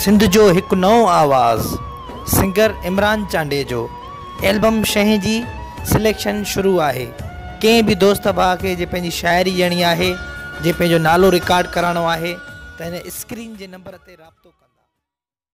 سنڌ جو هڪ نئون آواز سنگر عمران چانڊي جو البم شيءِ جي سليڪشن شروع آهي. ڪنهن به دوست ڀاءُ کي جي پنهنجي شاعري ڏيڻي آهي جي پنهنجو نالو رڪارڊ ڪرائڻو آهي ته هن اسڪرين جي نمبر تي رابطو ڪندا.